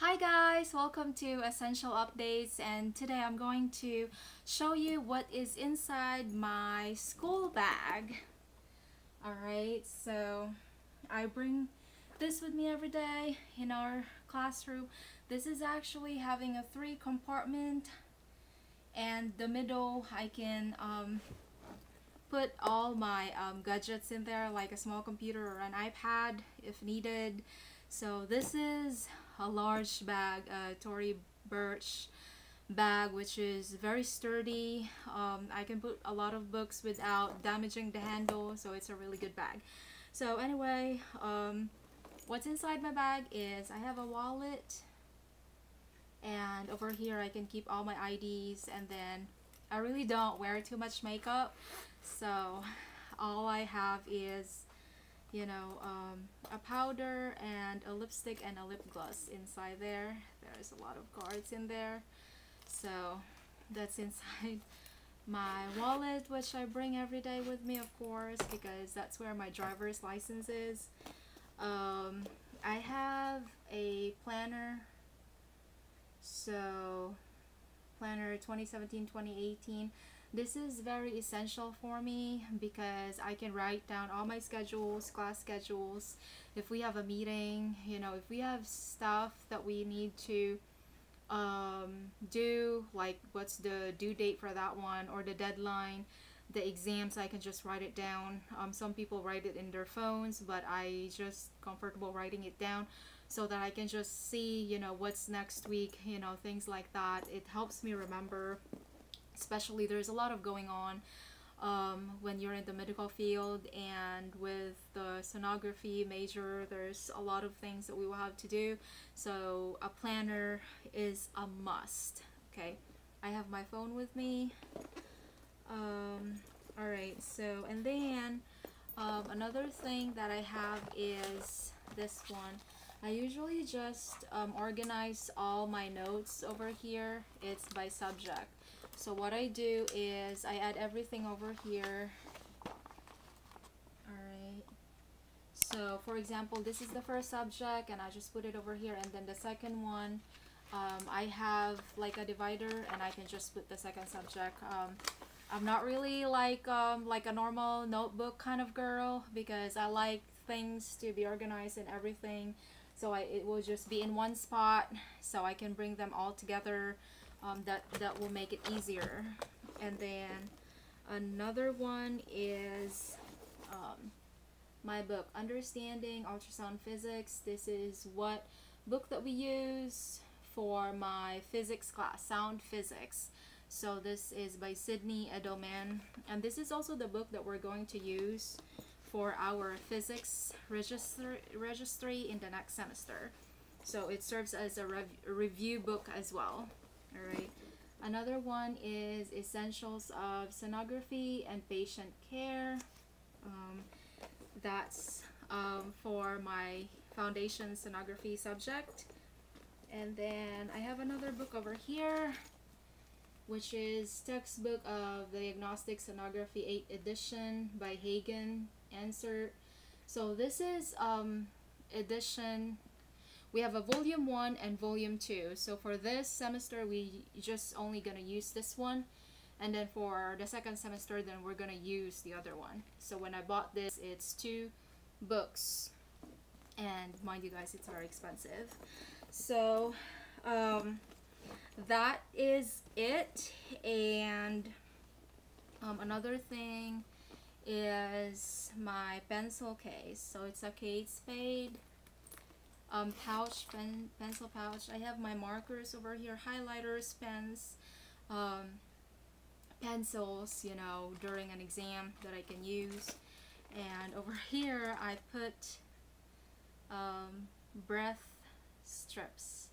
Hi guys, welcome to Essential Updates and today I'm going to show you what is inside my school bag. Alright, so I bring this with me every day in our classroom. This is actually having a three compartment and the middle I can um, put all my um, gadgets in there like a small computer or an iPad if needed. So this is a large bag, a Tory Burch bag which is very sturdy. Um, I can put a lot of books without damaging the handle so it's a really good bag. So anyway, um, what's inside my bag is I have a wallet and over here I can keep all my IDs and then I really don't wear too much makeup so all I have is you know um, a powder and a lipstick and a lip gloss inside there. There's a lot of cards in there. So that's inside my wallet which I bring every day with me of course because that's where my driver's license is. Um, I have a planner. So planner 2017-2018 this is very essential for me because I can write down all my schedules class schedules. If we have a meeting you know if we have stuff that we need to um, do like what's the due date for that one or the deadline the exams I can just write it down. Um, some people write it in their phones but I just comfortable writing it down so that I can just see, you know, what's next week, you know, things like that. It helps me remember, especially there's a lot of going on um, when you're in the medical field and with the sonography major, there's a lot of things that we will have to do. So a planner is a must, okay? I have my phone with me. Um, all right, so, and then um, another thing that I have is this one. I usually just um, organize all my notes over here. It's by subject. So what I do is I add everything over here. Alright. So for example, this is the first subject and I just put it over here and then the second one um, I have like a divider and I can just put the second subject. Um, I'm not really like um, like a normal notebook kind of girl because I like things to be organized and everything so I, it will just be in one spot so I can bring them all together um, that that will make it easier. And then another one is um, my book understanding ultrasound physics. This is what book that we use for my physics class sound physics. So this is by Sidney Edelman. And this is also the book that we're going to use for our physics register registry in the next semester. So it serves as a rev review book as well. Alright. Another one is Essentials of Sonography and Patient Care. Um, that's um, for my foundation sonography subject. And then I have another book over here which is textbook of diagnostic sonography 8th edition by Hagen Ansert. So this is um edition we have a volume 1 and volume 2 so for this semester we just only gonna use this one. And then for the second semester then we're gonna use the other one. So when I bought this it's two books. And mind you guys it's very expensive. So um, that is it. And um, another thing is my pencil case. So it's a Kate Spade um, pouch, pen, pencil pouch. I have my markers over here, highlighters, pens, um, pencils, you know, during an exam that I can use. And over here, I put um, breath strips.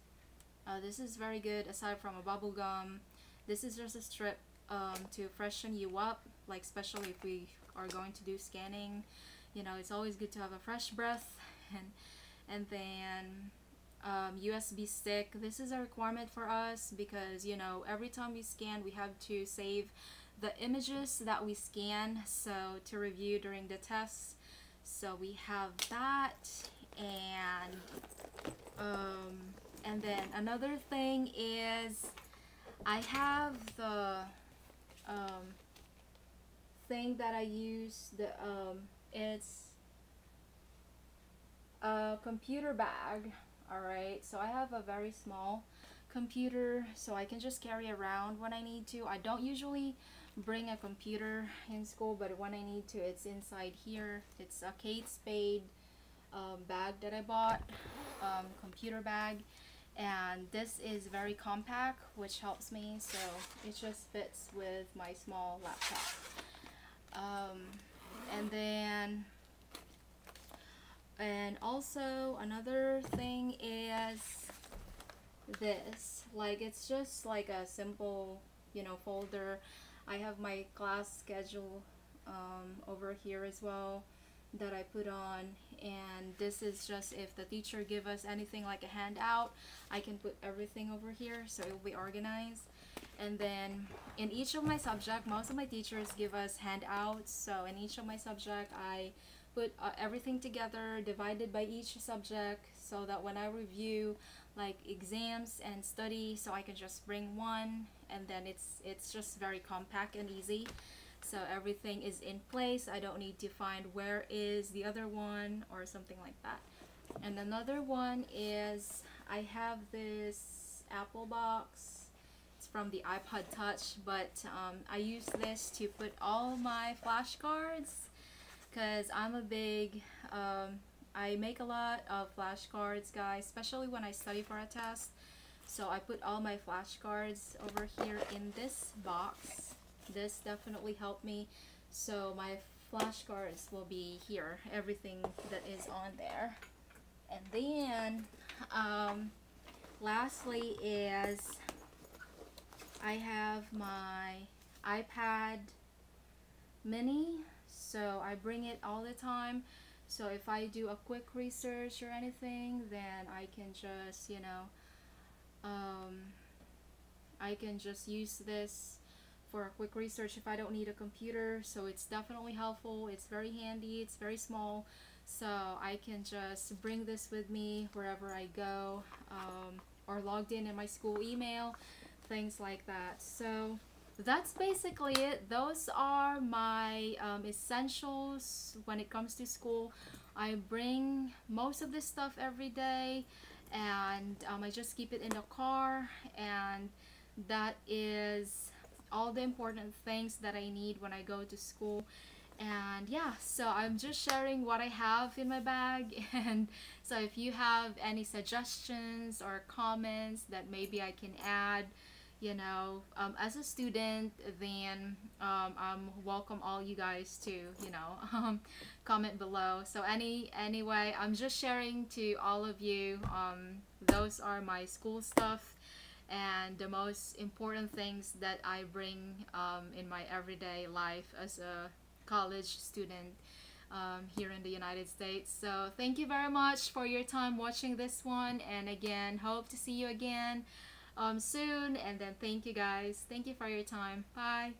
Uh, this is very good aside from a bubble gum. This is just a strip um, to freshen you up, like especially if we are going to do scanning you know it's always good to have a fresh breath and and then um, USB stick. This is a requirement for us because you know every time we scan we have to save the images that we scan so to review during the tests. So we have that and um, and then another thing is I have the um, thing that I use the um, it's a computer bag alright? So I have a very small computer so I can just carry around when I need to. I don't usually bring a computer in school but when I need to it's inside here. It's a Kate Spade um, bag that I bought um, computer bag. And this is very compact which helps me so it just fits with my small laptop um, and then and also another thing is this. Like it's just like a simple you know folder. I have my class schedule um, over here as well that I put on. And this is just if the teacher give us anything like a handout I can put everything over here so it will be organized and then in each of my subject most of my teachers give us handouts. So in each of my subject I put uh, everything together divided by each subject so that when I review like exams and study so I can just bring one and then it's it's just very compact and easy. So everything is in place. I don't need to find where is the other one or something like that. And another one is I have this Apple box from the iPod touch but um, I use this to put all my flashcards because I'm a big um, I make a lot of flashcards guys especially when I study for a test. So I put all my flashcards over here in this box. This definitely helped me. So my flashcards will be here everything that is on there. And then um, lastly is I have my iPad mini so I bring it all the time. So if I do a quick research or anything then I can just you know um, I can just use this for a quick research if I don't need a computer. So it's definitely helpful. It's very handy. It's very small. So I can just bring this with me wherever I go um, or logged in in my school email things like that. So that's basically it. Those are my um, essentials when it comes to school. I bring most of this stuff every day and um, I just keep it in the car and that is all the important things that I need when I go to school. And yeah so I'm just sharing what I have in my bag. And so if you have any suggestions or comments that maybe I can add you know um, as a student then um, I'm welcome all you guys to you know um, comment below. So any anyway I'm just sharing to all of you um, those are my school stuff and the most important things that I bring um, in my everyday life as a college student um, here in the United States. So thank you very much for your time watching this one. And again hope to see you again um, soon and then thank you guys. Thank you for your time. Bye.